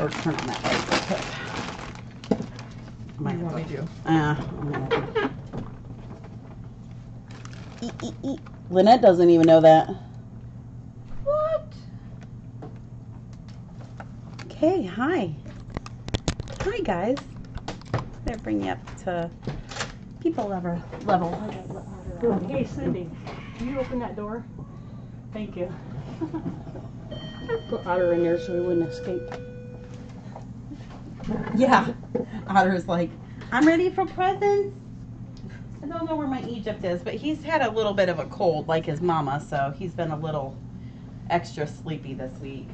or turn on that light real quick. I might You want have me to? to- Uh, I'm gonna Eat, eat, eat. Lynette doesn't even know that. What? Okay, hi. Hi, guys. Gonna bring you up to people level. level. Hey, Cindy, can you open that door? Thank you. Put Otter in there so he wouldn't escape. Yeah. Otter's like, I'm ready for presents. I don't know where my Egypt is, but he's had a little bit of a cold like his mama, so he's been a little extra sleepy this week.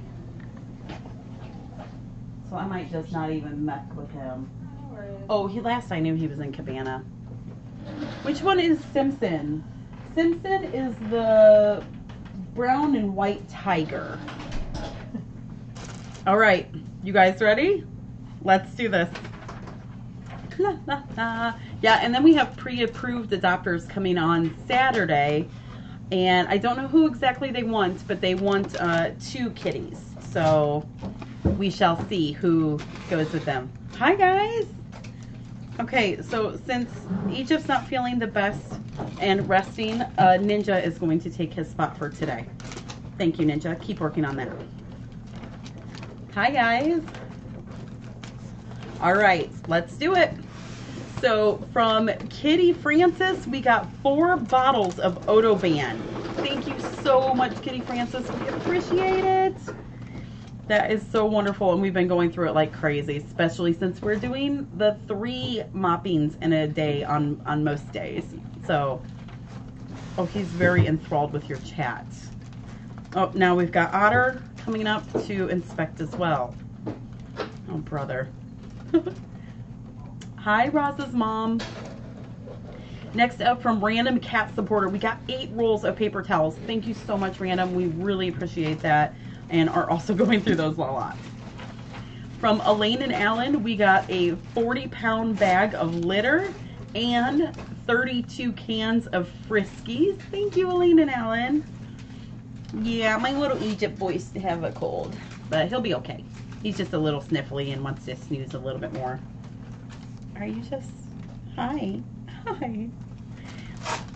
So I might just not even mess with him. Oh, he last I knew he was in Cabana. Which one is Simpson? Simpson is the brown and white tiger. All right, you guys ready? Let's do this. La, la, la. Yeah, and then we have pre-approved adopters coming on Saturday, and I don't know who exactly they want, but they want uh, two kitties. So we shall see who goes with them. Hi guys. Okay, so since Egypt's not feeling the best and resting, uh, Ninja is going to take his spot for today. Thank you, Ninja. Keep working on that. Hi guys. All right, let's do it. So from Kitty Francis, we got four bottles of OdoBan. Thank you so much, Kitty Francis. We appreciate it. That is so wonderful, and we've been going through it like crazy, especially since we're doing the three moppings in a day on on most days. So, oh, he's very enthralled with your chat. Oh, now we've got Otter coming up to inspect as well. Oh, brother. Hi, Roz's mom. Next up from Random Cat Supporter, we got eight rolls of paper towels. Thank you so much, Random. We really appreciate that and are also going through those a lot. From Elaine and Alan, we got a 40 pound bag of litter and 32 cans of Friskies. Thank you, Elaine and Alan. Yeah, my little Egypt boys have a cold, but he'll be okay. He's just a little sniffly and wants to snooze a little bit more. Are you just hi? Hi.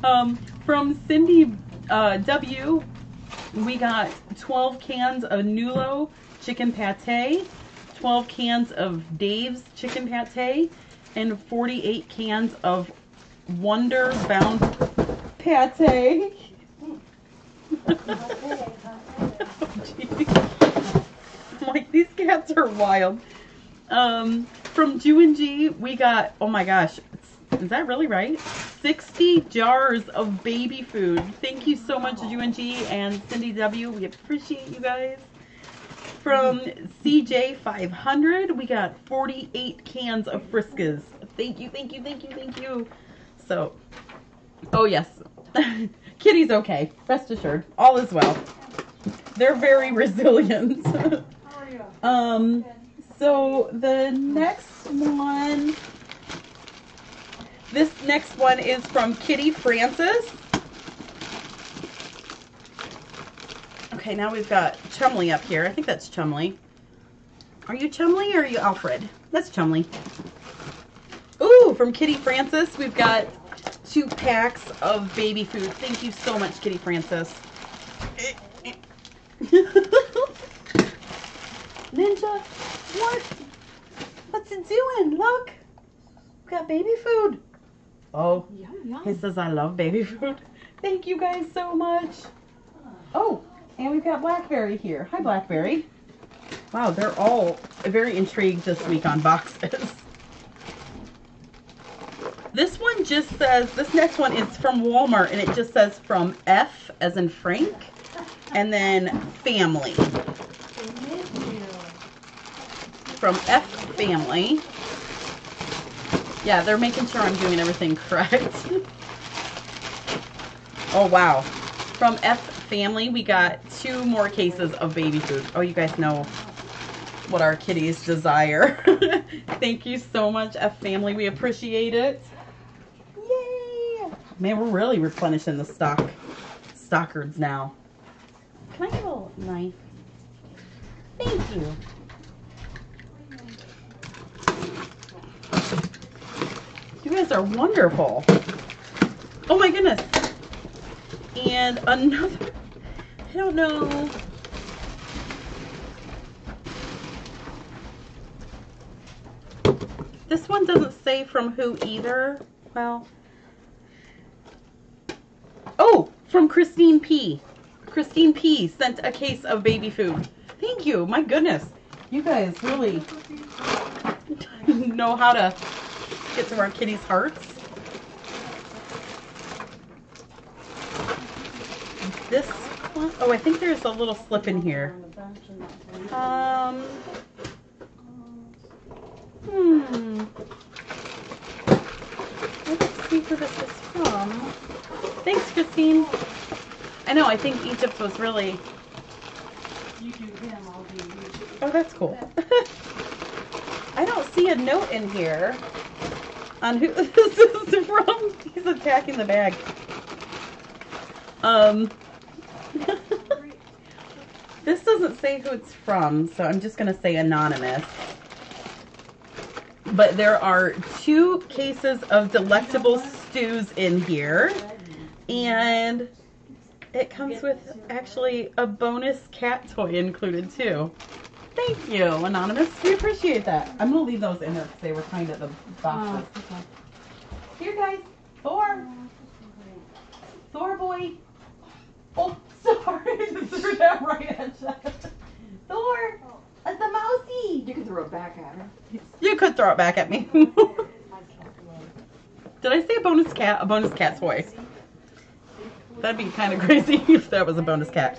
Um, from Cindy uh, W, we got 12 cans of Nulo chicken pate, 12 cans of Dave's chicken pate, and 48 cans of Wonder Bound pate. Jeez. Like, these cats are wild. Um, from Jew and G, we got, oh my gosh, is that really right? 60 jars of baby food. Thank you so much, Jew and G and Cindy W. We appreciate you guys. From CJ500, we got 48 cans of Friskies. Thank you, thank you, thank you, thank you. So, oh yes, Kitty's okay. Rest assured, all is well. They're very resilient. um, so the next one, this next one is from Kitty Francis. Okay, now we've got Chumley up here. I think that's Chumley. Are you Chumley or are you Alfred? That's Chumley. Ooh, from Kitty Francis, we've got two packs of baby food. Thank you so much, Kitty Francis. Ninja, what? What's it doing? Look, we got baby food. Oh, Yum, yum. he says I love baby food. Thank you guys so much. Oh, and we've got Blackberry here. Hi, Blackberry. Wow, they're all very intrigued this week on boxes. This one just says, this next one is from Walmart and it just says from F as in Frank and then family. From F family. Yeah, they're making sure I'm doing everything correct. oh, wow. From F family, we got two more cases of baby food. Oh, you guys know what our kitties desire. Thank you so much, F family. We appreciate it. Yay! Man, we're really replenishing the stock stockards now. Can I have a knife? Thank you. Guys are wonderful. Oh my goodness. And another, I don't know. This one doesn't say from who either. Well, oh, from Christine P. Christine P. sent a case of baby food. Thank you. My goodness. You guys really know how to get to our kitties' hearts. This one, oh, I think there's a little slip in here. Um, hmm. Let's see who this is from. Thanks, Christine. I know, I think Egypt was really. Oh, that's cool. I don't see a note in here on who this is from. He's attacking the bag. Um, this doesn't say who it's from, so I'm just going to say anonymous. But there are two cases of delectable stews in here. And it comes with actually a bonus cat toy included too. Thank you, Anonymous. We appreciate that. I'm going to leave those in there because they were kind of the boxes. Oh, okay. Here, guys. Thor. Thor boy. Oh, sorry. I just threw that right at you. Thor. It's a mousey. You can throw it back at her. You could throw it back at me. Did I say a bonus cat? A bonus cat toy. That'd be kind of crazy if that was a bonus cat.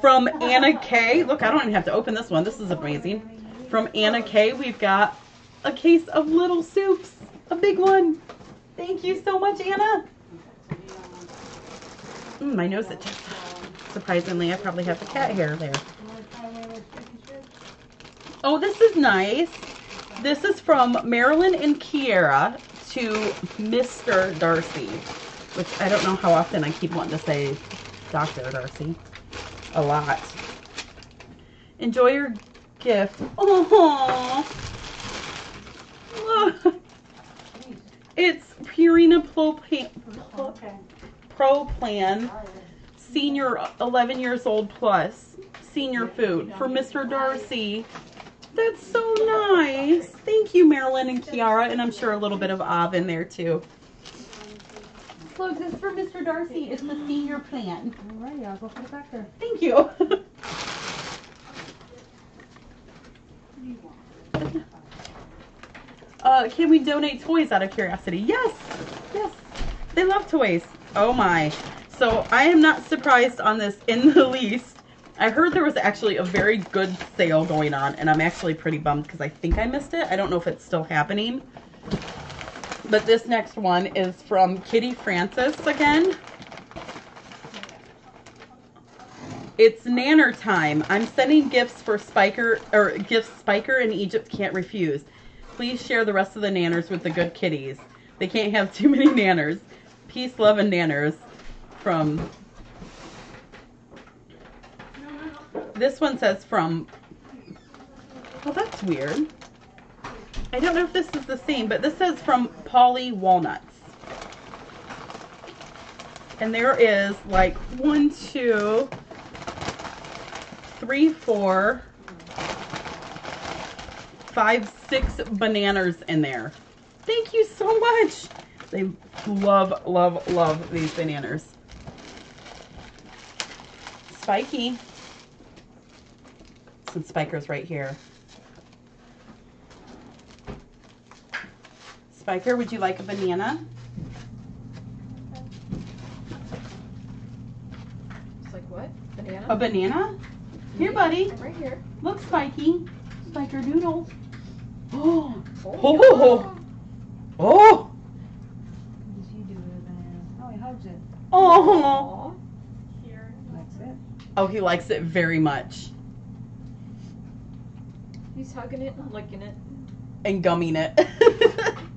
From Anna K. Look, I don't even have to open this one. This is amazing. From Anna K. We've got a case of little soups. A big one. Thank you so much, Anna. Mm, my nose itches. Surprisingly, I probably have the cat hair there. Oh, this is nice. This is from Marilyn and Kiera to Mr. Darcy, which I don't know how often I keep wanting to say Dr. Darcy. A lot. Enjoy your gift. Oh, look. It's Purina Pro, Pro, Pro Plan Senior 11 years old plus senior food for Mr. Darcy. That's so nice. Thank you, Marilyn and Kiara, and I'm sure a little bit of Av in there too. Look, this is for Mr. Darcy. It's the senior plan. Alrighty, I'll go put it back there. Thank you. Uh, can we donate toys out of curiosity? Yes, yes. They love toys. Oh my. So I am not surprised on this in the least. I heard there was actually a very good sale going on, and I'm actually pretty bummed because I think I missed it. I don't know if it's still happening. But this next one is from Kitty Francis again. It's Nanner time. I'm sending gifts for Spiker or gifts Spiker and Egypt can't refuse. Please share the rest of the nanners with the good kitties. They can't have too many nanners. Peace, love, and nanners. From this one says from. Well, that's weird. I don't know if this is the same, but this says from Polly Walnuts. And there is like one, two, three, four, five, six bananas in there. Thank you so much. They love, love, love these bananas. Spiky. Some spikers right here. Spiker, would you like a banana? It's like what? Banana? A banana? Here, buddy. Right here. Look, Spiky. Spiker Doodle. Oh, Oh. oh, oh, What does he do with it, man? Oh, he hugs it. oh. Aw. That's it. Oh, he likes it very much. He's hugging it and licking it. And gumming it.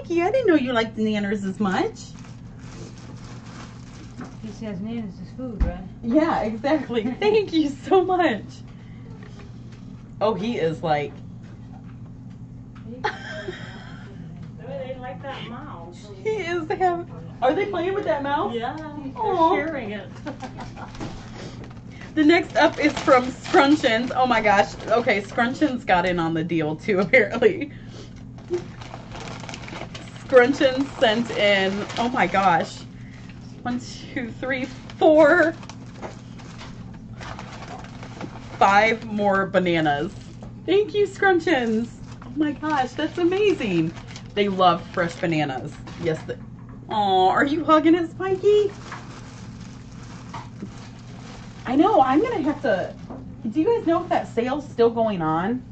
Spiky, I didn't know you liked nanners as much. He says Nana's his food, right? Yeah, exactly. Thank you so much. Oh, he is like. they like that mouse. He is have. Are they playing with that mouse? Yeah, they're Aw. sharing it. The next up is from Scrunchins. Oh my gosh. Okay, Scrunchins got in on the deal too, apparently. Scrunchins sent in, oh my gosh. One, two, three, four, five more bananas. Thank you, Scrunchins. Oh my gosh, that's amazing. They love fresh bananas. Yes. They, Aw, are you hugging it, Spiky? I know. I'm gonna have to. Do you guys know if that sale's still going on?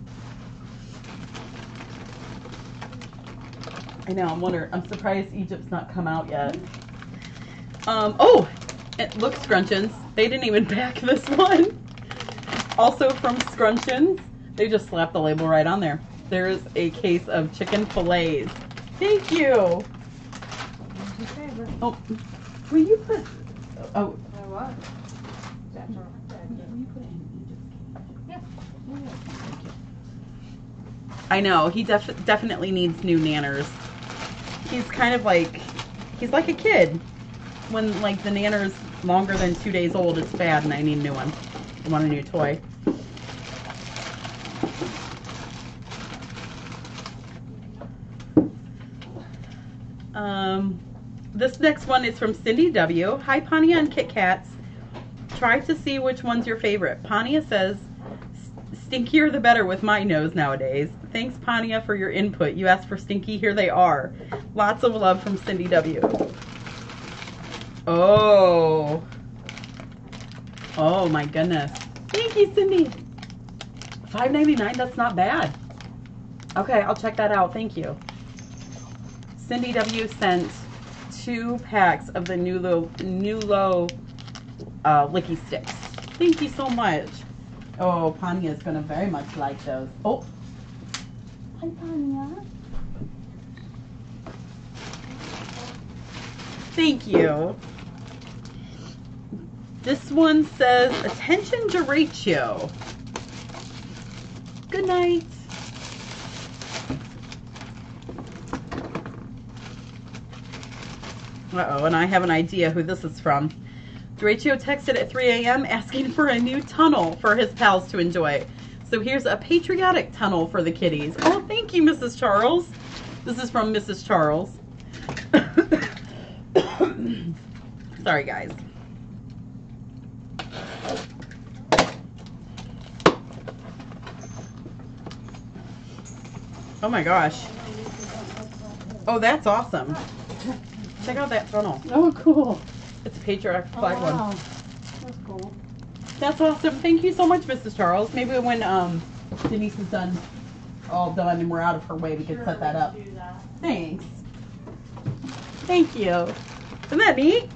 I know. I'm wondering. I'm surprised Egypt's not come out yet. Um. Oh, it looks Scrunchins. They didn't even pack this one. Also from Scrunchins, they just slapped the label right on there. There's a case of chicken fillets. Thank you. Oh, will you put? Oh? I know he def- definitely needs new nanners. He's kind of like he's like a kid. When like the nanner's longer than two days old, it's bad, and I need a new one. I want a new toy. Um, this next one is from Cindy W. Hi, Pania and Kit Kats. Try to see which one's your favorite. Pania says, Stinkier the better with my nose nowadays. Thanks, Pania, for your input. You asked for stinky, here they are. Lots of love from Cindy W. Oh. Oh my goodness. Thank you, Cindy. Five ninety nine. That's not bad. Okay, I'll check that out. Thank you. Cindy W sent two packs of the Nulo Nulo uh, licky sticks. Thank you so much. Oh, Pania is gonna very much like those. Oh, hi Panya. Thank you. This one says, attention Derecho. Good night. Uh-oh, and I have an idea who this is from. Derecho texted at 3 a.m. asking for a new tunnel for his pals to enjoy. So here's a patriotic tunnel for the kitties. Oh, thank you, Mrs. Charles. This is from Mrs. Charles. Sorry, guys. Oh my gosh. Oh, that's awesome. Check out that funnel. Oh, cool. It's a patriotic flag oh, one. wow. Cool. That's awesome. Thank you so much, Mrs. Charles. Maybe when um Denise is done, all done, and we're out of her way, we could set that up. That. Thanks. Thank you. Isn't that neat?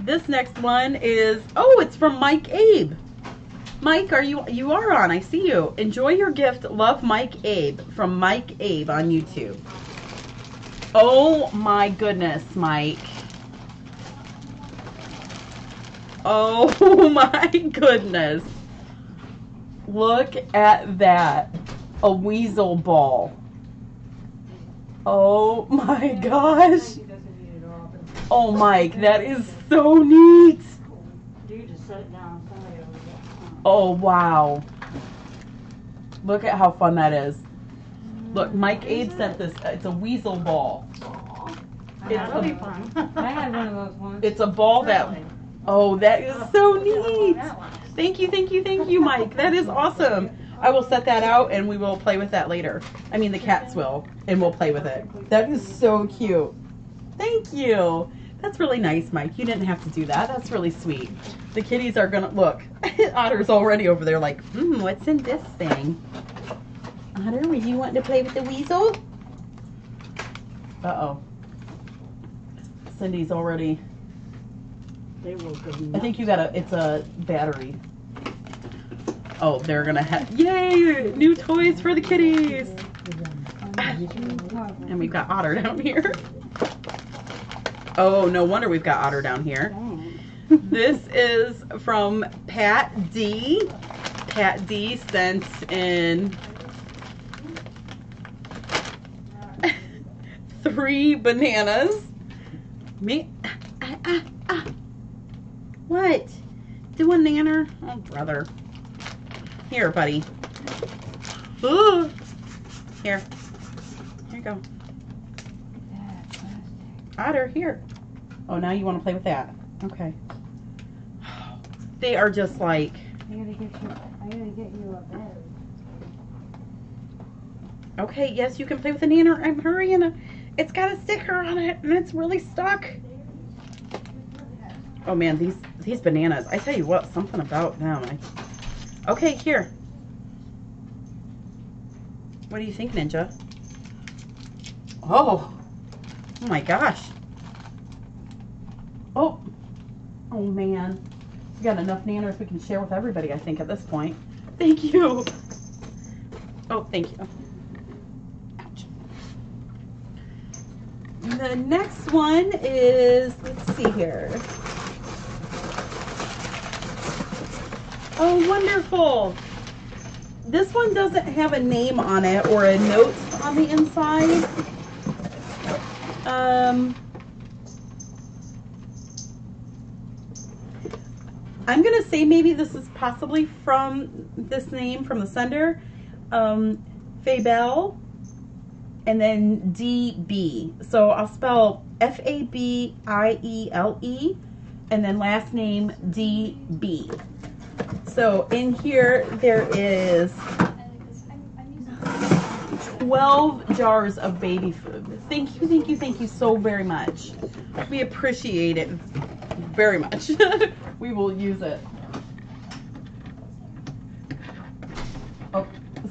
This next one is oh, it's from Mike Abe. Mike, are you you are on? I see you. Enjoy your gift. Love Mike Abe from Mike Abe on YouTube. Oh my goodness, Mike. Oh my goodness. Look at that. A weasel ball. Oh my gosh. Oh, Mike, that is so neat. You just set it down. Somebody over there. Oh, wow. Look at how fun that is. Look, mm, Mike Abe sent this. Uh, it's a weasel ball. It's a, had one of those ones. it's a ball that. Oh, that is so neat. Thank you, thank you, thank you, Mike. That is awesome. I will set that out and we will play with that later. I mean, the cats will, and we'll play with it. That is so cute. Thank you. That's really nice, Mike. You didn't have to do that. That's really sweet. The kitties are gonna look. Otter's already over there, like, hmm, what's in this thing? Otter, were you wanting to play with the weasel? Uh oh. Cindy's already. They will go I think you got a. it's a battery. Oh, they're gonna have, yay, new toys for the kitties. and we've got otter down here. Oh, no wonder we've got otter down here. this is from Pat D. Pat D sent in three bananas. Me, ah, ah, ah. What? Do a nanner? Oh, brother. Here, buddy. Ooh. Here. Here you go. Otter, here. Oh, now you want to play with that. Okay. They are just like, I gotta get you. I gotta get you a bed. okay, yes, you can play with the nanner. I'm hurrying. It's got a sticker on it, and it's really stuck. Oh man, these these bananas. I tell you what, something about them. I, okay, here. What do you think, Ninja? Oh, oh my gosh. Oh, oh man. We got enough nanners we can share with everybody, I think, at this point. Thank you. Oh, thank you. Ouch. The next one is, let's see here. Oh, wonderful. This one doesn't have a name on it or a note on the inside. Um, I'm gonna say maybe this is possibly from this name from the sender, um, Fabel, and then DB. So I'll spell F A B I E L E, and then last name DB. So in here there is 12 jars of baby food. Thank you, thank you, thank you so very much. We appreciate it very much. we will use it. Oh,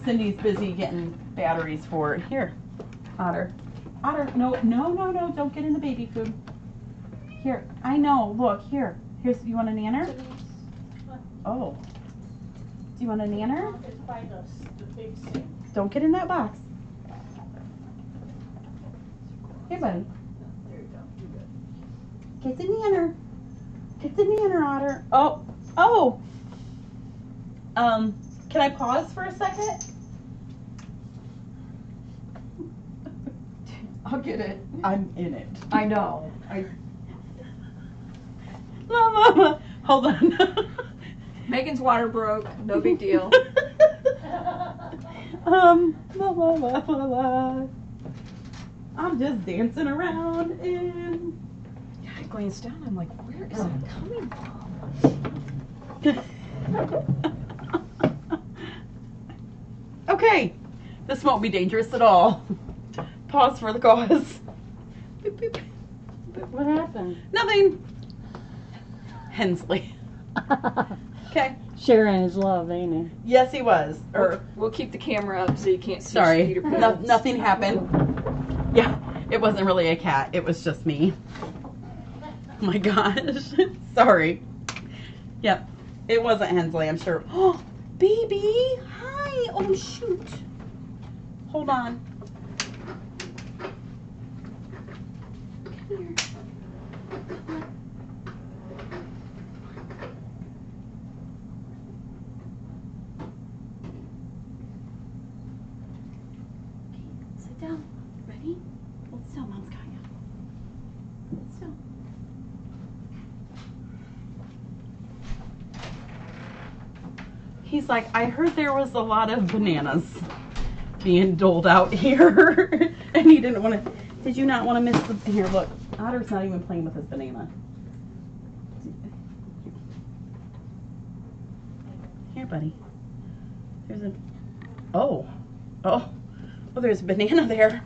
Cindy's busy getting batteries for it. Here, Otter. Otter, no, no, no, no, don't get in the baby food. Here, I know, look, here. Here's, you want a nanner? Oh. Do you want a nanner? It's by the, the big sink. Don't get in that box. Here, buddy. There you go. You're good. Get the nanner. Get the nanner, Otter. Oh, oh. Um, can I pause for a second? I'll get it. I'm in it. I know. I Mama, hold on. Megan's water broke. No big deal. um, la la la la la. I'm just dancing around and. Yeah, I glanced down. I'm like, where is that coming from? okay, this won't be dangerous at all. Pause for the cause. Beep, beep. What happened? Nothing. Hensley. Okay. Sharing his love, ain't it? Yes, he was. Or er, We'll keep the camera up so you can't see sorry, Peter no, nothing happened. Yeah, it wasn't really a cat. It was just me. Oh my gosh. sorry. Yep, it wasn't Hensley. I'm sure. Oh, baby. Hi. Oh shoot. Hold on. Come here. Sit down. Ready? Hold still, Mom's got you. Hold still. Like, I heard there was a lot of bananas being doled out here. and he didn't want to. Did you not want to miss the. Here, look. Otter's not even playing with his banana. Here, buddy. There's a. Oh. Oh. Oh, there's a banana there.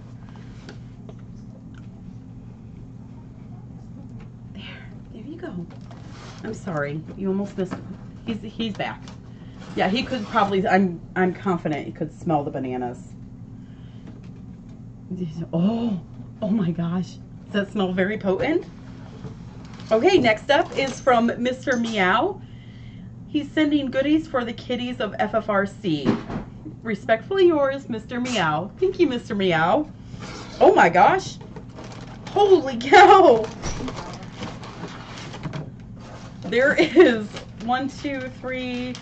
There. There you go. I'm sorry. You almost missed. He's he's back. Yeah, he could probably I'm I'm confident he could smell the bananas. Oh, oh my gosh. Does that smell very potent? Okay, next up is from Mr. Meow. He's sending goodies for the kitties of FFRC. Respectfully yours, Mr. Meow. Thank you, Mr. Meow. Oh my gosh. Holy cow. There is one, two, three,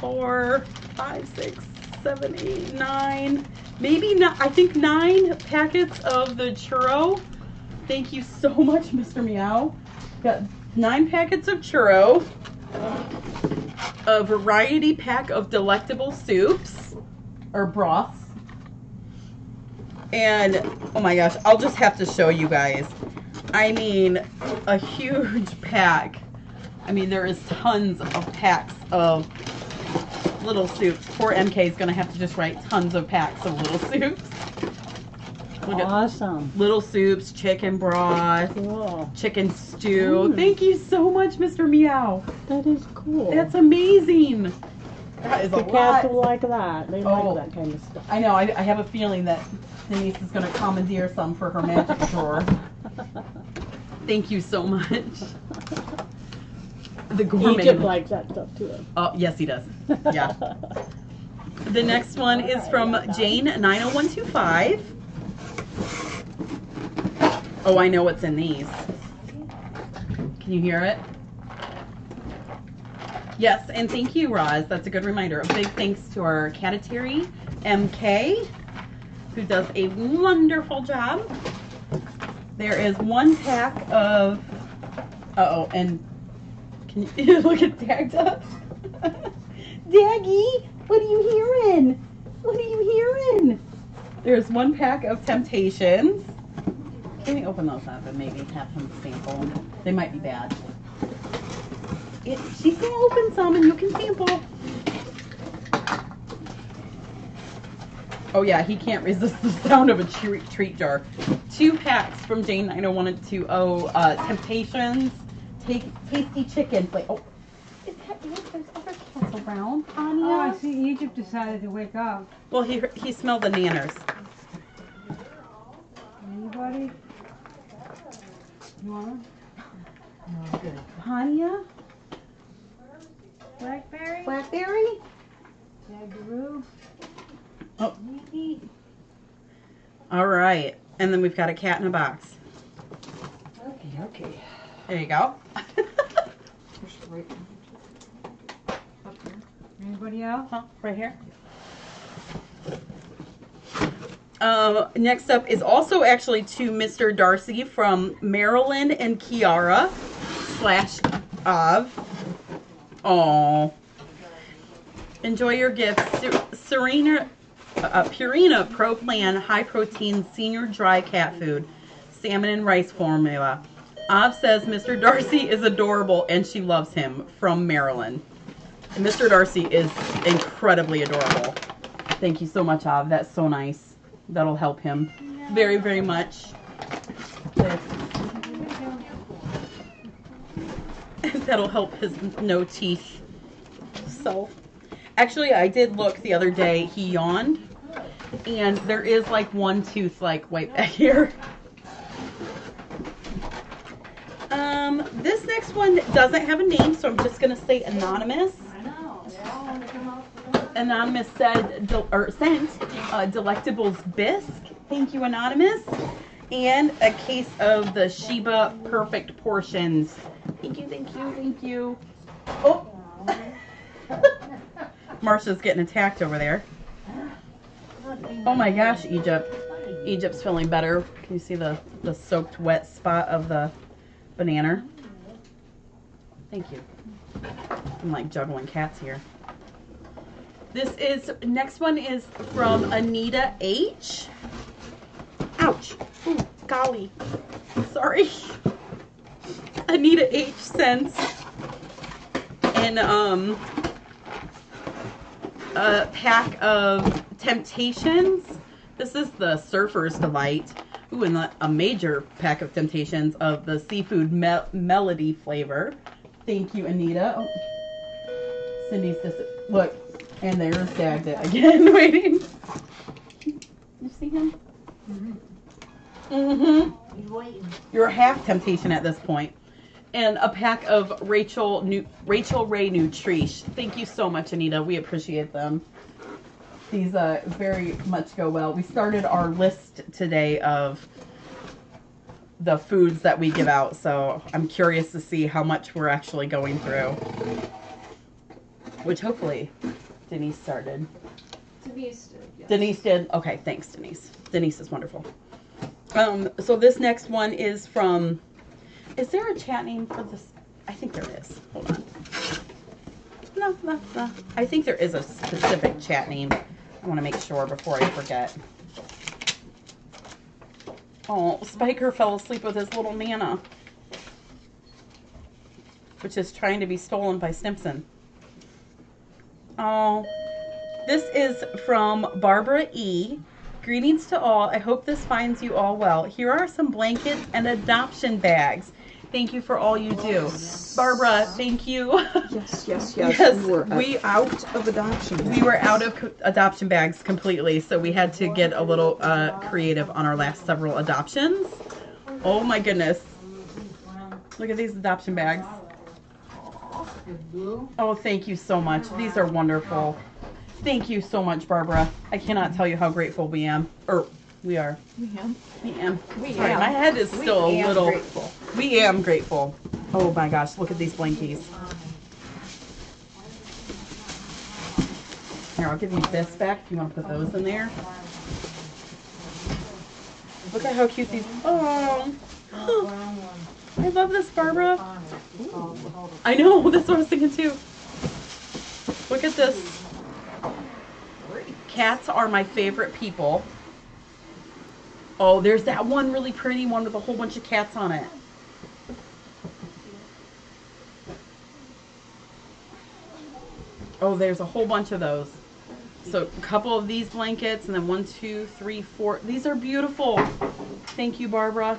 four, five, six, seven, eight, nine, maybe not. I think nine packets of the Churu. Thank you so much, Mr. Meow. Got nine packets of Churu. A variety pack of delectable soups or broths. And oh my gosh, I'll just have to show you guys. I mean, a huge pack. I mean, there is tons of packs of little soups. Poor MK is gonna have to just write tons of packs of little soups. Look at Awesome. little soups, chicken broth, Cool. chicken stew. Mm. Thank you so much, Mr. Meow. That is cool. That's amazing. That is a the cats will like that. They Oh. like that kind of stuff. I know. I, I have a feeling that Denise is gonna commandeer some for her magic drawer. Thank you so much. The gourmet. Egypt likes that stuff too. Oh, yes, he does. Yeah. The next one is from Jane90125. Oh, I know what's in these. Can you hear it? Yes, and thank you, Roz. That's a good reminder. A big thanks to our Catatiri MK, who does a wonderful job. There is one pack of. Uh oh, and look at Dagda? Daggy, what are you hearing? What are you hearing? There's one pack of Temptations. Can we open those up and maybe have him sample? They might be bad. It, she's gonna open some and you can sample. Oh yeah, he can't resist the sound of a treat, treat jar. Two packs from Jane 90120 uh, Temptations. Take tasty chicken. Like, oh, is that it? There's other cats around, Anya. Oh, I see. Egypt decided to wake up. Well, he he smelled the nanners. Anybody? You want Hania? blackberry? Blackberry? Jaggaroo? Oh. Mickey? All right. And then we've got a cat in a box. Okay, okay. There you go. Anybody else? Huh, right here. Um, next up is also actually to Mr. Darcy from Marilyn and Kiara slash of. Oh, enjoy your gifts, Ser- Serena, uh, Purina Pro Plan High Protein Senior Dry Cat Food, Salmon and Rice Formula. Av says Mr. Darcy is adorable and she loves him from Maryland. Mr. Darcy is incredibly adorable. Thank you so much, Av. That's so nice. That'll help him very, very much. That'll help his no teeth self. Actually, I did look the other day. He yawned, and there is like one tooth like right back here. Um, this next one doesn't have a name, so I'm just gonna say anonymous. Anonymous said or sent uh, Delectables bisque. Thank you, Anonymous, and a case of the Sheba Perfect portions. Thank you, thank you, thank you. Oh, Marsha's getting attacked over there. Oh my gosh, Egypt. Egypt's feeling better. Can you see the the soaked wet spot of the banana? Thank you. I'm like juggling cats here. This is next one is from Anita H. Ouch. Ooh, golly. Sorry. Anita H sends an um a pack of Temptations. This is the Surfer's Delight. Ooh, and a major pack of Temptations of the seafood me- melody flavor. Thank you, Anita. Oh. Cindy's just look, and there's Dagda again, waiting. You see him? Mm-hmm. He's waiting. You're half temptation at this point. And a pack of Rachael Nu- Rachael Ray Nutrish. Thank you so much, Anita. We appreciate them. These uh, very much go well. We started our list today of the foods that we give out, so I'm curious to see how much we're actually going through. Which hopefully Denise started Denise did. Yes. Denise did. Okay, thanks, Denise. Denise is wonderful. Um, so this next one is from. Is there a chat name for this? I think there is. Hold on. No, no, no. I think there is a specific chat name. I want to make sure before I forget. Oh, Spiker fell asleep with his little Nana, which is trying to be stolen by Stimson. Oh, this is from Barbara E. Greetings to all. I hope this finds you all well. Here are some blankets and adoption bags. Thank you for all you do. Barbara, thank you. Yes, yes, yes. Yes, we were we- out of adoption. We were out of co- adoption bags completely, so we had to get a little uh, creative on our last several adoptions. Oh my goodness. Look at these adoption bags. Oh, thank you so much. These are wonderful. Thank you so much, Barbara. I cannot tell you how grateful we am. Or we are. We am. We am. We Sorry, am. my head is We still a am little. grateful. We am grateful. Oh my gosh, look at these blankies. Here, I'll give you this back if you want to put those in there. Look at how cute these. Oh, I love this, Barbara. I know. That's what I was thinking too. Look at this. Cats are my favorite people. Oh, there's that one really pretty one with a whole bunch of cats on it. Oh, there's a whole bunch of those. So a couple of these blankets and then one, two, three, four. These are beautiful. Thank you, Barbara.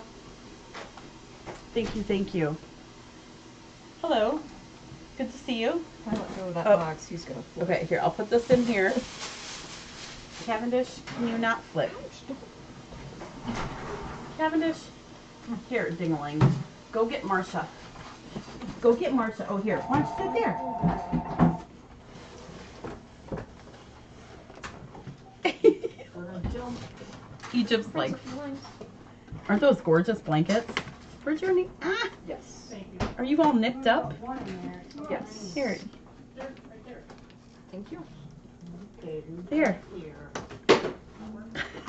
Thank you, thank you. Hello. Good to see you. I let go of that Oh. box, he's gonna flip. Okay, here, I'll put this in here. Cavendish, can you not flip? Cavendish, here, Dingaling. Go get Marcia. Go get Marcia. Oh, here. Why don't you sit there? Egypt's like, aren't those gorgeous blankets? Where's your knee? Ah, Yes. are you all nipped up? Yes. Here, Thank you. Here.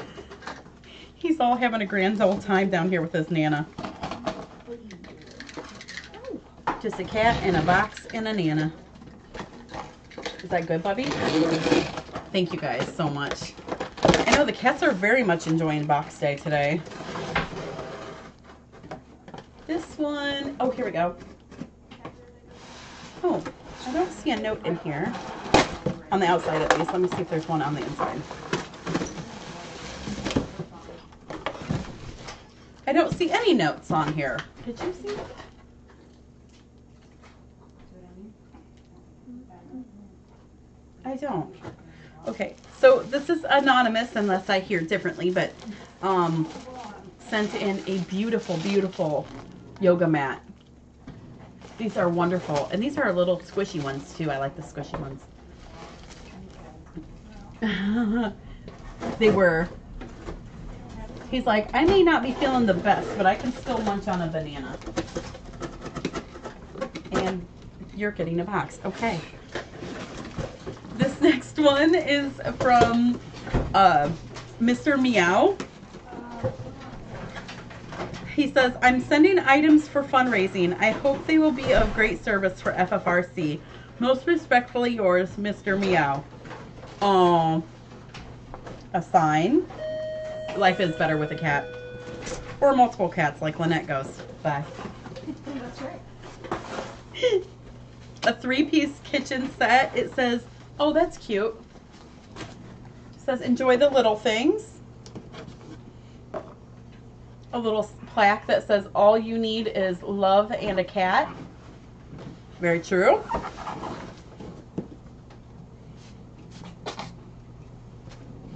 He's all having a grand old time down here with his Nana. Just a cat and a box and a Nana. Is that good, Bubby? Thank you guys so much. I know the cats are very much enjoying Box Day today. This one, oh, here we go. Oh, I don't see a note in here. On the outside at least. Let me see if there's one on the inside. I don't see any notes on here. Did you see? I don't. Okay, so this is anonymous unless I hear differently, but um, sent in a beautiful, beautiful yoga mat. These are wonderful, and these are little squishy ones too. I like the squishy ones. they were. He's like, I may not be feeling the best, but I can still munch on a banana. And you're getting a box. Okay. This next one is from uh, Mr. Meow. He says, I'm sending items for fundraising. I hope they will be of great service for FFRC. Most respectfully yours, Mr. Meow. Oh, a sign. Life is better with a cat. Or multiple cats, like Lynette goes. Bye. That's right. a three-piece kitchen set. It says, "Oh, that's cute." It says, "Enjoy the little things." A little plaque that says, "All you need is love and a cat." Very true.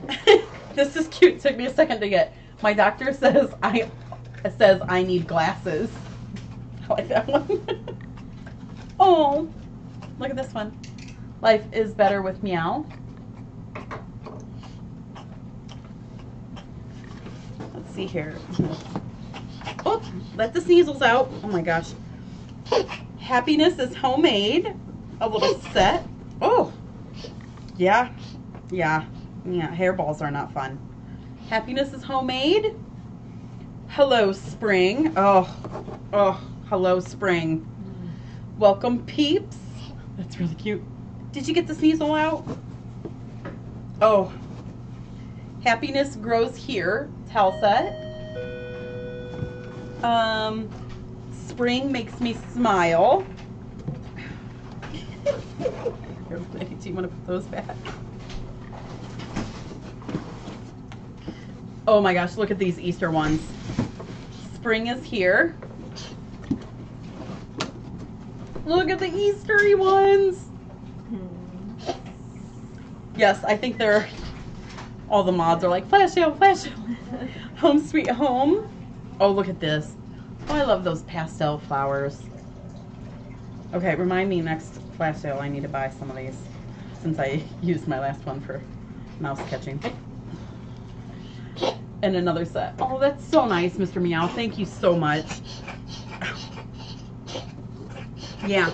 this is cute. Took me a second to get. My doctor says I says I need glasses. I like that one. oh, look at this one. Life is better with meow. Let's see here. Oh, let the sneezels out. Oh my gosh. Happiness is homemade. A little set. Oh, yeah, yeah. Yeah, hairballs are not fun. Happiness is homemade. Hello, spring. Oh, oh, hello, spring. Welcome, peeps. That's really cute. Did you get the sneasel out? Oh. Happiness grows here. Towel set. Um, spring makes me smile. Do you want to put those back? Oh my gosh, look at these Easter ones. Spring is here. Look at the Eastery ones. Yes, I think they're all the mods are like flash sale, flash sale. home sweet home. Oh, look at this. Oh, I love those pastel flowers. Okay, remind me next flash sale I need to buy some of these since I used my last one for mouse catching. And another set. Oh, that's so nice, Mr. Meow. Thank you so much. Yeah.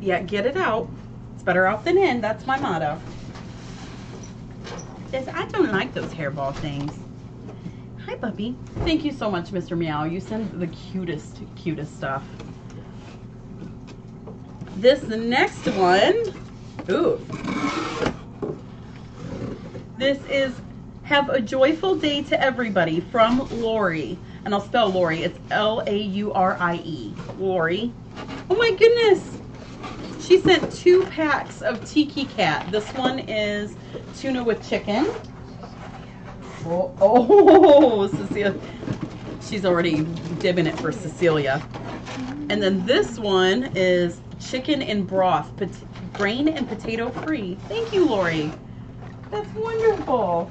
Yeah, get it out. It's better out than in. That's my motto. Yes, I don't like those hairball things. Hi, puppy. Thank you so much, Mr. Meow. You send the cutest, cutest stuff. This next one. Ooh. This is Have a Joyful Day to Everybody from Laurie. And I'll spell Laurie. It's L A U R I E. Laurie. Oh my goodness. She sent two packs of Tiki Cat. This one is tuna with chicken. Oh, oh Cecilia. She's already dibbing it for Cecilia. And then this one is chicken in broth, grain and potato free. Thank you, Laurie. That's wonderful.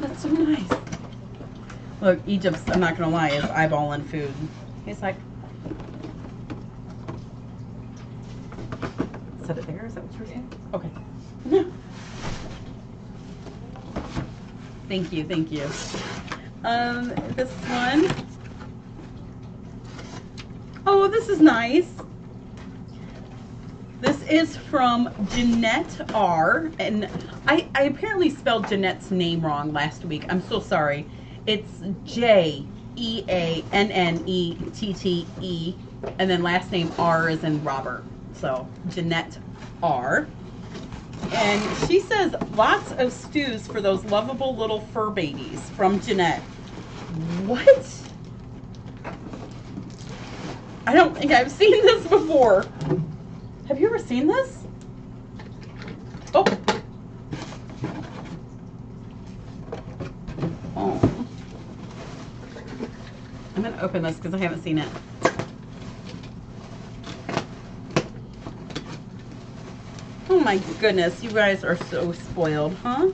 That's so nice. Look, Egypt's, I'm not gonna lie, is eyeballing food. He's like, set it there, is that what you're saying? Okay. thank you, thank you. Um, this one. Oh, this is nice. This is from Jeannette R. And I, I apparently spelled Jeannette's name wrong last week. I'm so sorry. It's J E A N N E T T E. And then last name R is in Robert. So Jeannette R. And she says lots of stews for those lovable little fur babies from Jeannette. What? I don't think I've seen this before. Have you ever seen this? Oh. Oh. I'm going to open this because I haven't seen it. Oh my goodness, you guys are so spoiled, huh?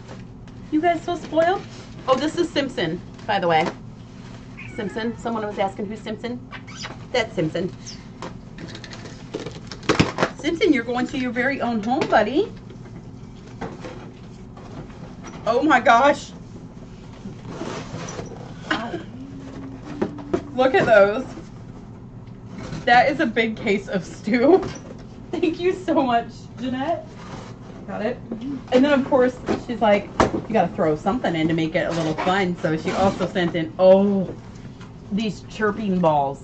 You guys so spoiled? Oh, this is Simpson, by the way. Simpson. Someone was asking who's Simpson. That's Simpson. Simpson, you're going to your very own home, buddy. Oh my gosh. Look at those. That is a big case of stew. Thank you so much, Jeannette. Got it. And then, of course, she's like, you got to throw something in to make it a little fun. So she also sent in, oh, these chirping balls.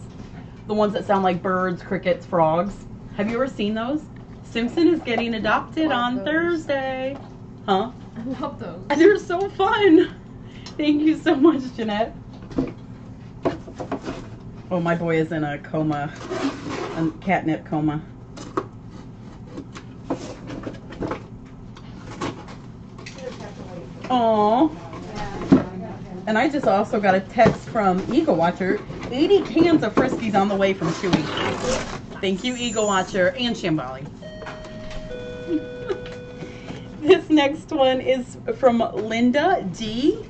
The ones that sound like birds, crickets, frogs. Have you ever seen those? Simpson is getting adopted on those. Thursday. Huh? I love those. They're so fun. Thank you so much, Jeannette. Oh, my boy is in a coma, a catnip coma. Aww. And I just also got a text from Eagle Watcher. 80 cans of Friskies on the way from Chewy. Thank you, Eagle Watcher and Shambali. this next one is from Linda D.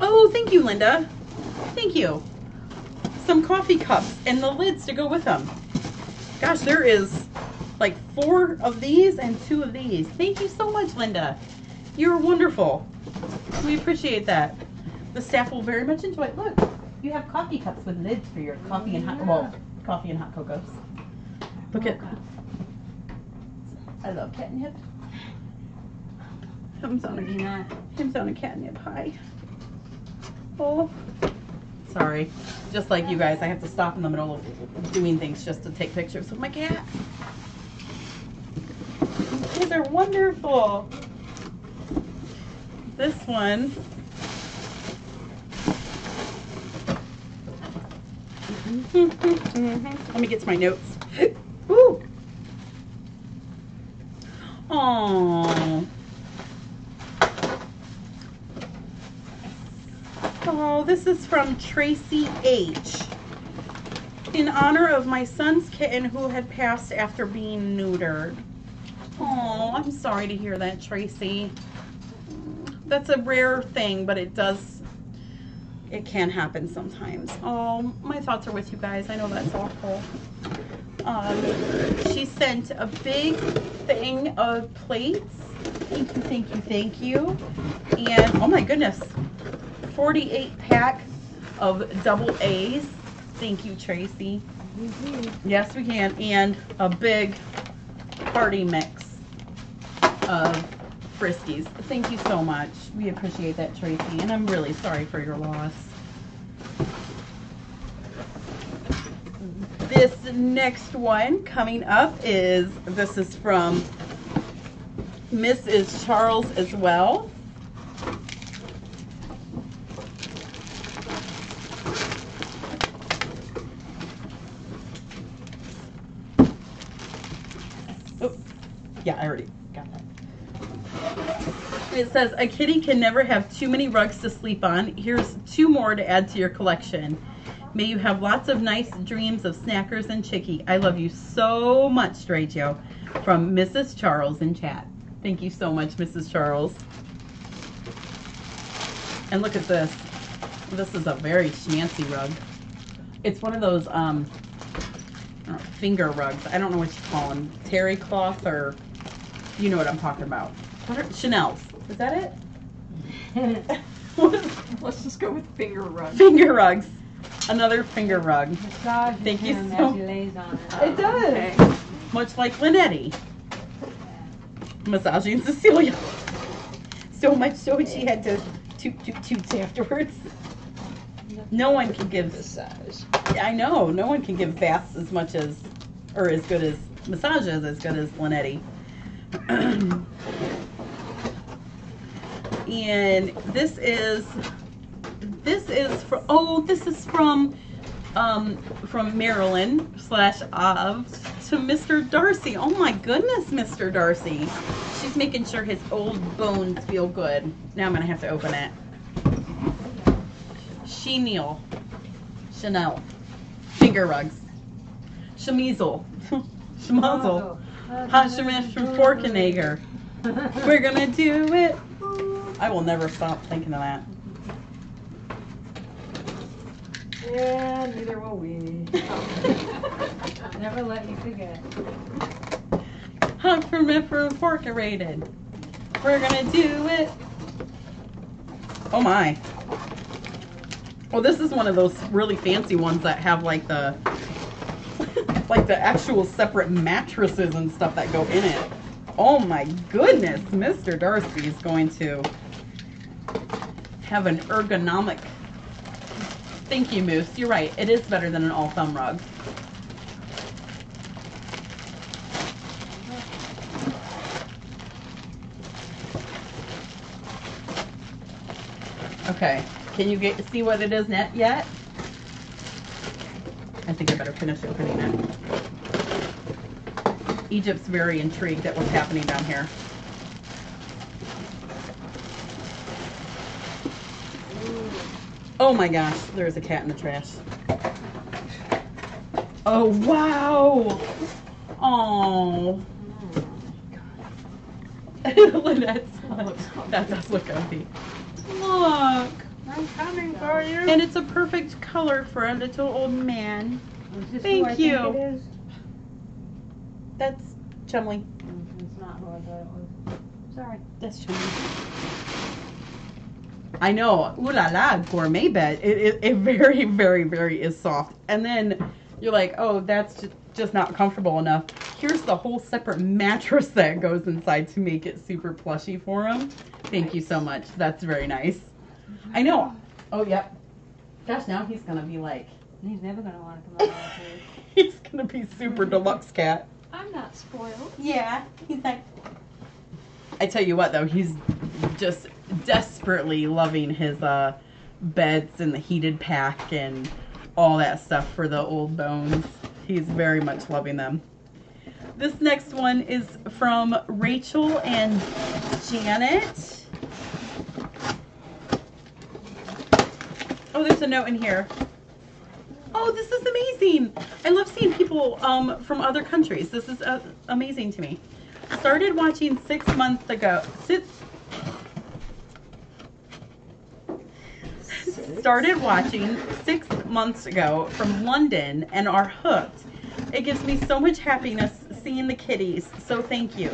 Oh, thank you, Linda. Thank you. Some coffee cups and the lids to go with them. Gosh, there is like four of these and two of these. Thank you so much, Linda. You're wonderful. We appreciate that. The staff will very much enjoy it. Look, you have coffee cups with lids for your coffee and hot well, coffee and hot cocos. Look at I love catnip. Him's on Maybe a not. him's on a catnip high. Oh. Sorry. Just like you guys, I have to stop in the middle of doing things just to take pictures of my cat. These are wonderful. This one. Mm-hmm. Let me get to my notes. Woo! Aww. Oh, this is from Tracy H. In honor of my son's kitten who had passed after being neutered. Oh, I'm sorry to hear that, Tracy. That's a rare thing, but it does, it can happen sometimes. Oh, my thoughts are with you guys. I know that's awful. Um, she sent a big thing of plates. Thank you, thank you, thank you. And, oh my goodness, 48 pack of double A's. Thank you, Tracy. Yes, we can. And a big party mix of Friskies. Thank you so much. We appreciate that, Tracy. And I'm really sorry for your loss. This next one coming up is this is from Mrs. Charles as well. Oh, yeah, I already. It says a kitty can never have too many rugs to sleep on. Here's two more to add to your collection. May you have lots of nice dreams of snackers and chicky. I love you so much, Stray Joe. From Mrs. Charles in chat. Thank you so much, Mrs. Charles. And look at this. This is a very schmancy rug. It's one of those um, know, finger rugs. I don't know what you call them. Terry cloth or you know what I'm talking about. What are, Chanel's. Is that it? Let's just go with finger rug. finger rugs. Another finger rug. Massage Thank you so- as he lays on it. It does. Okay. Much like Linetti. Massaging Cecilia. So much so she had to toot toot toots afterwards. No one can give Massage. I know, no one can give baths as much as or as good as massages as good as Linetti. and this is this is for oh this is from um from Maryland slash of to Mr. Darcy. Oh my goodness, Mr. Darcy. She's making sure his old bones feel good. Now I'm gonna have to open it. Chenille. Chanel. Finger rugs. Shamizel. Schmazel. Hashemish from Forkenager. We're gonna do it. I will never stop thinking of that. Yeah, neither will we. Never let you forget. Hunt for me for Forkerated. We're gonna do it. Oh my. Well, this is one of those really fancy ones that have like the like the actual separate mattresses and stuff that go in it. Oh my goodness, Mr. Darcy is going to have an ergonomic. Thank you, Moose. You're right. It is better than an all thumb rug. Okay. Can you get see what it is net yet? I think I better finish opening it. Egypt's very intrigued at what's happening down here. Oh my gosh, there's a cat in the trash. Oh wow! Oh. Lynette's that does look ugly. Look, I'm coming for you. and it's a perfect color for a little old man. Thank you. Think it is? That's Chumley. Mm, It's not who I thought it was. Sorry. That's Chumley. I know. Ooh la la, gourmet bed. It, it, it very, very, very is soft. And then you're like, oh, that's ju- just not comfortable enough. here's the whole separate mattress that goes inside to make it super plushy for him. Thank you so much. That's very nice. Mm-hmm. I know. Oh, yep. Gosh, now he's gonna be like, He's never gonna want to come out of here. he's gonna be super mm-hmm. deluxe cat. I'm not spoiled. Yeah, he's like. I tell you what, though, he's just desperately loving his uh, beds and the heated pack and all that stuff for the old bones. He's very much loving them. This next one is from Rachel and Janet. Oh, there's a note in here. Oh, this is amazing. I love seeing people um, from other countries. This is uh, amazing to me. Started watching six months ago. Six, started watching six months ago from London and are hooked. It gives me so much happiness seeing the kitties. So thank you.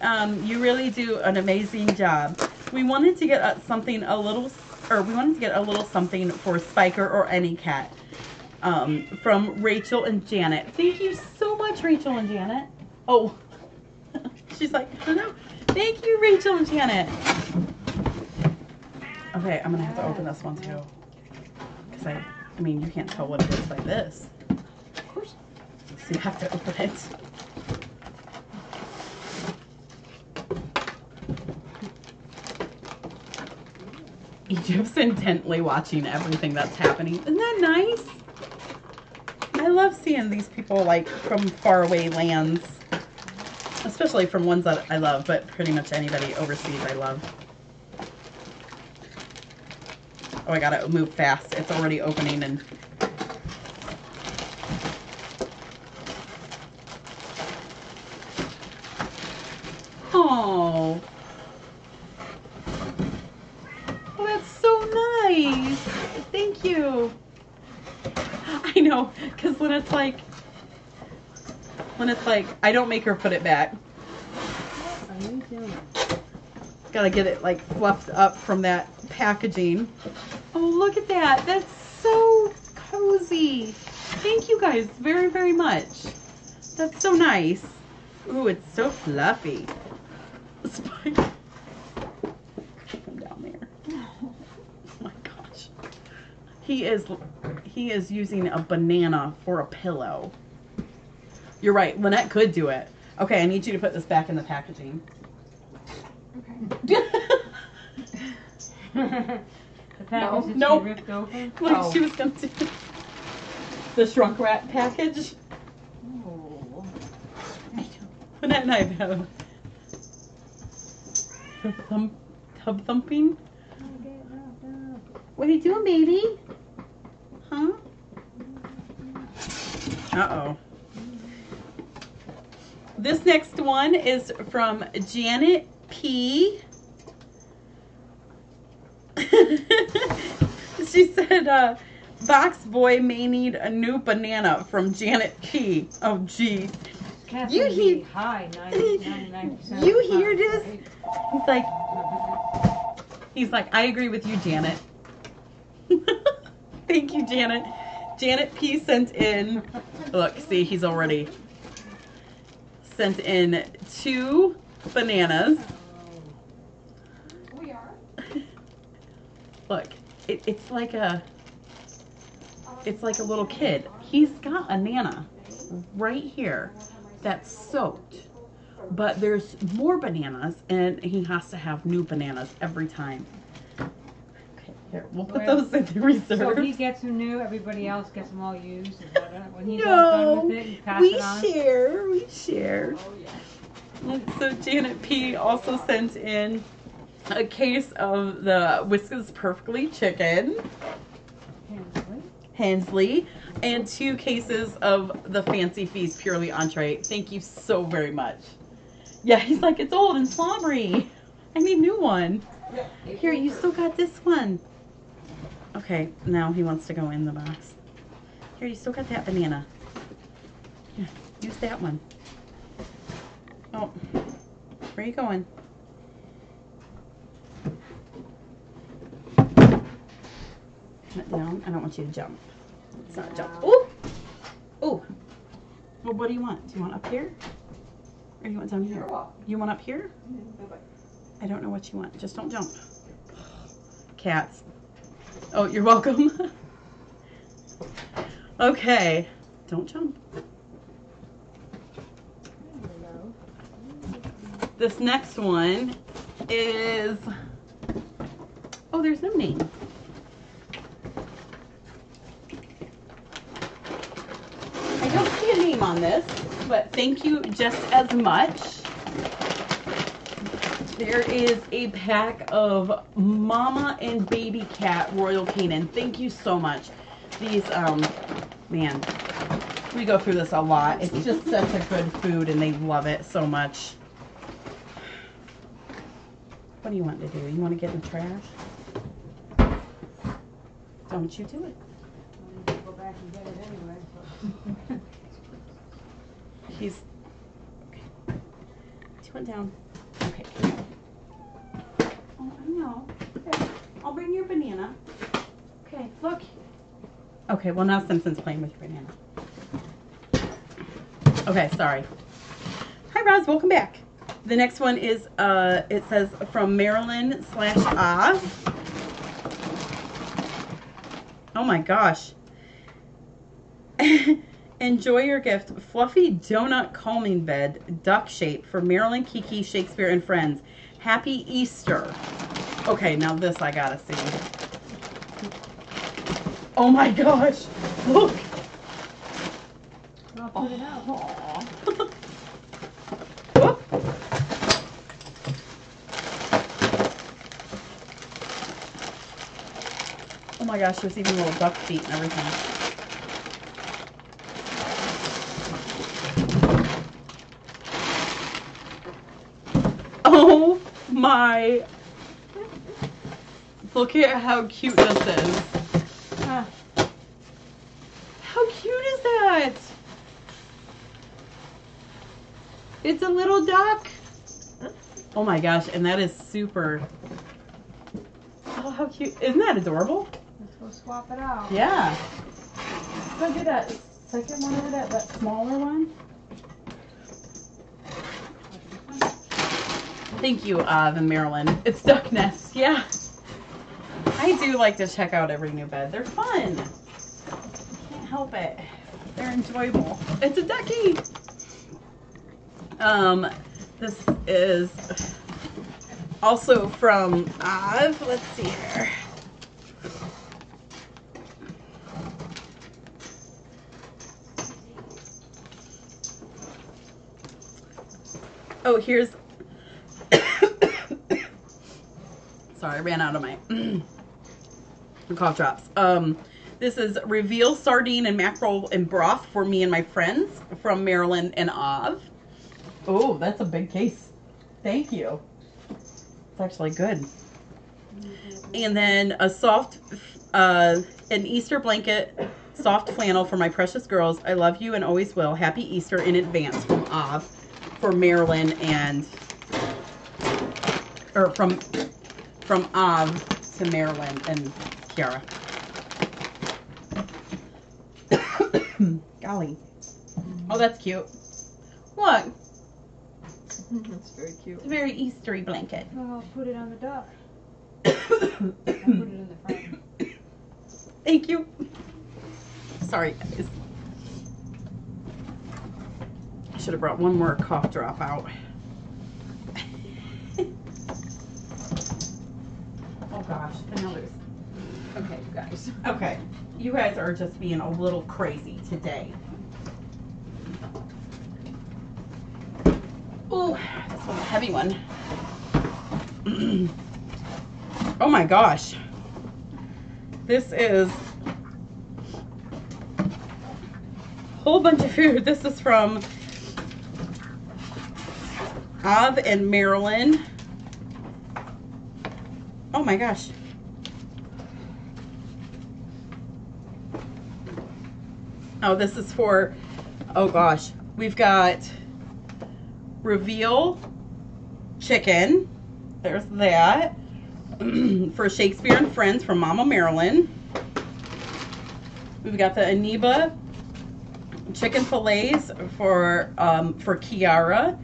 Um, you really do an amazing job. We wanted to get something a little, or we wanted to get a little something for Spiker or any cat um, from Rachel and Janet. Thank you so much, Rachel and Janet. Oh, she's like, I don't know. Thank you, Rachel and Janet. Okay, I'm gonna have to open this one too. Cause I, I mean, you can't tell what it is by this. Of course. So you have to open it. Egypt's intently watching everything that's happening. Isn't that nice? I love seeing these people like from faraway lands, especially from ones that I love, but pretty much anybody overseas I love. Oh, I gotta move fast. It's already opening and. Oh. Oh, that's so nice. Thank you. I know, because when it's like, when it's like, I don't make her put it back. What are you doing? Gotta get it like fluffed up from that packaging. Oh, look at that. That's so cozy. Thank you guys very, very much. That's so nice. Ooh, it's so fluffy. Spike. Come down there. Oh my gosh. He is he is using a banana for a pillow. You're right. Lynette could do it. Okay, I need you to put this back in the packaging. the package No. you ripped open. like Oh. she was gonna do the shrunk rat package. Oh. Lynette and I have the thump, tub thumping. What are you doing, baby? Huh? Uh oh. This next one is from Janet P. she said, uh, Box Boy may need a new banana from Janet P. Oh, gee. You hear- high, 90, 99%. You hear this? He's like, he's like, I agree with you, Janet. Thank you, Janet. Janet P sent in, look, see, he's already sent in two bananas. We are. Look, it, it's like a, it's like a little kid. He's got a nana right here that's soaked. But there's more bananas, and he has to have new bananas every time. Okay, here, we'll put those in the reserve. So he gets them new, everybody else gets them all used. Is that it? When he's all done no, with it, we it share, we share. Oh, yeah. So Janet P also sent in a case of the Whiskas Perfectly chicken. Hensley. Hensley, and two cases of the Fancy Feast Purely Entree. Thank you so very much. Yeah, he's like, it's old and slobbery. I need a new one. Here, you still got this one. Okay, now he wants to go in the box. Here, you still got that banana. Here, use that one. Oh, where are you going? It down. I don't want you to jump. It's not jump. Ooh! Ooh! Well, what do you want? Do you want up here? Or do you want down here? You want up here? I don't know what you want. Just don't jump. Cats. Oh, you're welcome. okay. Don't jump. This next one is. Oh, there's no name. I don't see a name on this, but thank you just as much. There is a pack of mama and baby cat Royal Canin. Thank you so much. These, um, man, we go through this a lot. It's just such a good food and they love it so much. What do you want to do? You want to get in the trash? Don't you do it to go back and get it anyway, so. He's. Okay. He went down. Okay. here you go. Oh, I know. Okay. I'll bring your banana. Okay, look. Okay, well now Simpson's playing with your banana. Okay, sorry. Hi, Roz. Welcome back. The next one is, uh, it says from Maryland slash Oz. Oh my gosh. Enjoy your gift. Fluffy donut calming bed, duck shape for Marilyn Kiki, Shakespeare, and friends. Happy Easter. Okay, now this I gotta see. Oh my gosh. Look. I'll put it out. Oh my gosh, there's even little duck feet and everything. Oh my. Look at how cute this is. Ah, How cute is that? It's a little duck. Oh my gosh, and that is super. Oh, how cute. Isn't that adorable? let's go swap it out. Yeah. Go do that second one over that, that smaller one. Thank you, uh, the Maryland. It's Duck Nest, yeah. I do like to check out every new bed. They're fun. Can't help it. They're enjoyable. It's a ducky. Um, this is also from Oz. Let's see here. Oh, here's. Sorry, I ran out of my cough drops. Um, this is Reveal Sardine and Mackerel and Broth for me and my friends from Maryland and Ov. Oh, that's a big case. Thank you. It's actually good. And then a soft, uh, an Easter blanket, soft flannel for my precious girls. I love you and always will. Happy Easter in advance from Ov for Marilyn and or from from Av to Marilyn and Kiara. Golly. Oh, that's cute. What? That's very cute. It's a very Eastery blanket. Oh, I'll put it on the duck. I'll put it in the front. Thank you. Sorry, guys. I should have brought one more cough drop out. oh gosh, I know there's. Okay, you guys. Okay, you guys are just being a little crazy today. Oh, this one's a heavy one. oh my gosh. This is a whole bunch of food. This is from Av and Maryland. Oh my gosh. Oh, this is for, oh gosh. We've got Reveal Chicken. There's that. for Shakespeare and Friends from Mama Marilyn. We've got the Aniba chicken fillets for um, for Kiara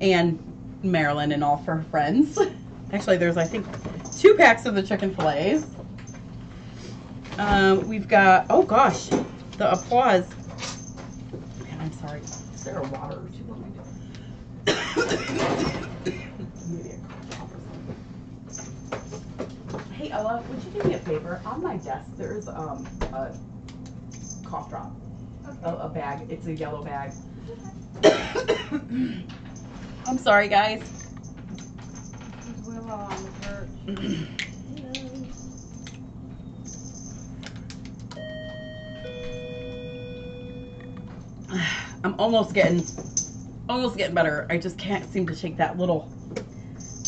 and Marilyn and all for her friends. Actually, there's I think two packs of the chicken fillets. Um, we've got oh gosh, the Applaws. Man, I'm sorry. Is there a water? Would you want me? Maybe a cough. Hey Ella, would you do me a favor? On my desk, there's um a cough drop, a, a bag. It's a yellow bag. I'm sorry, guys. There's Willow on the perch. I'm almost getting, almost getting better. I just can't seem to shake that little,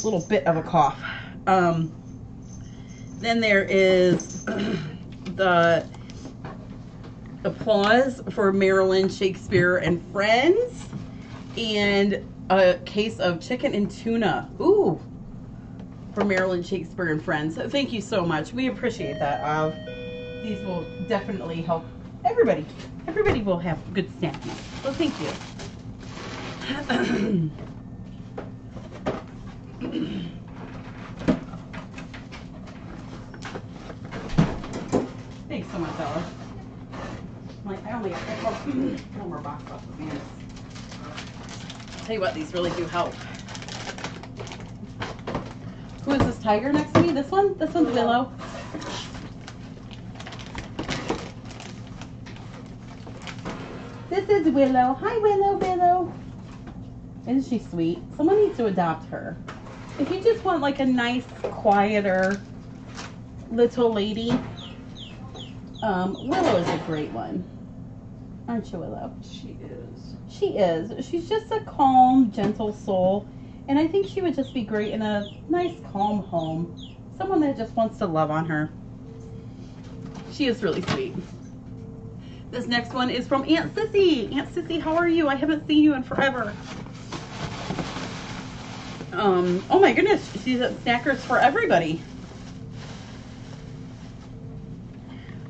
little bit of a cough. Um, then there is the Applaws for Marilyn Shakespeare and friends, and a case of chicken and tuna. Ooh, for Marilyn Shakespeare and friends. Thank you so much. We appreciate that. These will definitely help everybody. Everybody will have good snackies. So thank you. Thanks so much, Ella. Like I only got one one more box left of man. Tell you what, these really do help. Who is this tiger next to me? This one? This one's Willow. This is Willow. Hi, Willow, Willow. Isn't she sweet? Someone needs to adopt her. If you just want like a nice, quieter little lady, um, Willow is a great one. Aren't you, Willow? She is. She is. She's just a calm, gentle soul. And I think she would just be great in a nice, calm home. Someone that just wants to love on her. She is really sweet. This next one is from Aunt Sissy. Aunt Sissy, how are you? I haven't seen you in forever. Um, oh my goodness, she's at Snackers for everybody.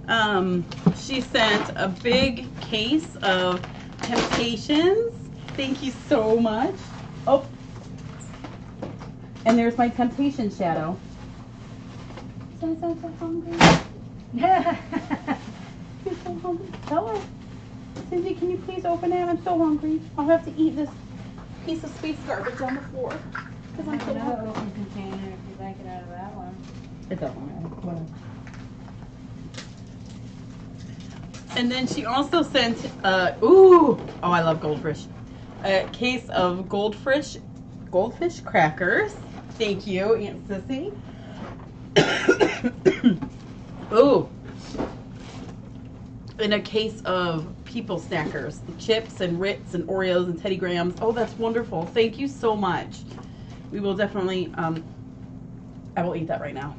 Um, she sent a big case of Temptations. Thank you so much. Oh, and there's my Temptation shadow. So, so, so hungry. You're hungry. Tell her. Cindy, can you please open it? I'm so hungry. I'll have to eat this piece of space garbage on the floor. Because I'm so Another hungry. open container if you'd like it out of that one. It doesn't matter. Whatever. And then she also sent, uh, ooh, oh, I love goldfish. A case of goldfish, goldfish crackers. Thank you, Aunt Sissy. ooh. And a case of people snackers, chips and Ritz and Oreos and Teddy Grahams. Oh, that's wonderful. Thank you so much. We will definitely, um, I will eat that right now.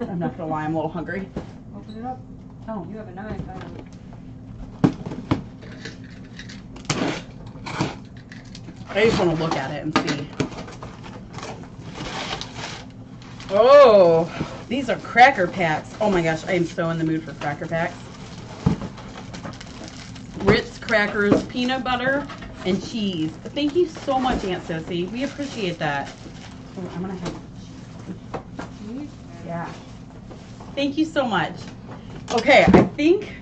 I'm not gonna lie, I'm a little hungry. Open it up. Oh, You have a knife. I don't. I just want to look at it and see. Oh, these are cracker packs. Oh my gosh, I am so in the mood for cracker packs. Crackers, peanut butter, and cheese. Thank you so much, Aunt Sissy. We appreciate that. Oh, I'm gonna have. Yeah. Thank you so much. Okay, I think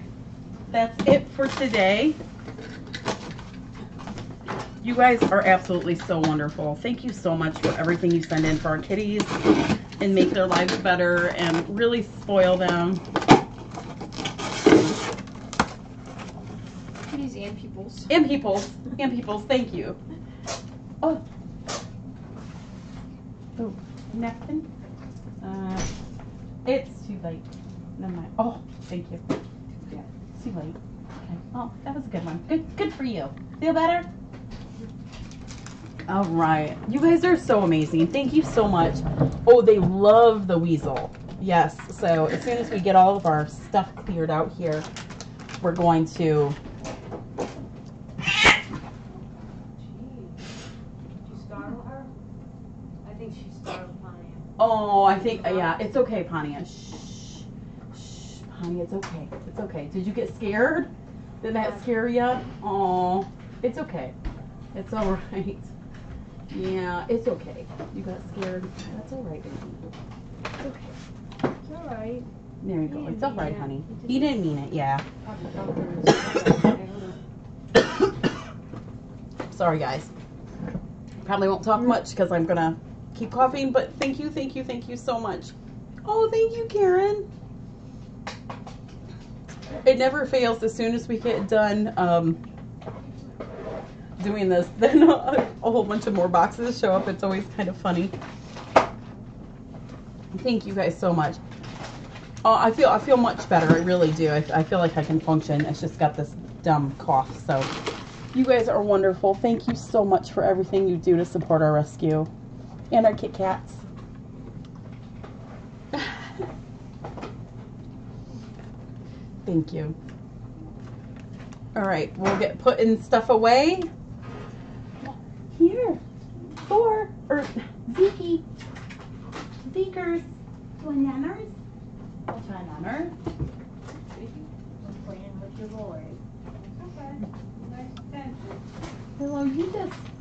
that's it for today. You guys are absolutely so wonderful. Thank you so much for everything you send in for our kitties and make their lives better and really spoil them. And peoples. And peoples. And peoples, thank you. Oh. Oh? Uh, it's too late. Never mind. Oh, thank you. Yeah, too late. Okay. Oh, that was a good one. Good, good for you. Feel better? All right. You guys are so amazing. Thank you so much. Oh, they love the weasel. Yes. So as soon as we get all of our stuff cleared out here, we're going to Did you startle her? I think she startled Pontiac. Think yeah, it's okay, Pania. Shh, shh, Pania, it's okay. It's okay. Did you get scared? Did that scare you? Oh, it's okay. It's all right. Yeah, it's okay. You got scared. That's all right, baby. It's okay. It's alright. There you go. It's all right, it. honey. He didn't mean it. Yeah. Sorry, guys. Probably won't talk mm. much because I'm gonna keep coughing. But thank you, thank you, thank you so much. Oh, thank you, Karen. It never fails. As soon as we get done um, doing this, then a whole bunch of more boxes show up. It's always kind of funny. Thank you guys so much. Oh, I feel I feel much better. I really do. I, I feel like I can function. It's just got this dumb cough. So, you guys are wonderful. Thank you so much for everything you do to support our rescue and our Kit Kats. Thank you. All right, we'll get putting stuff away. Here, Thor or er, Zeke, Zekers, Bananas, Banana. Playing with your boy. Hello, you just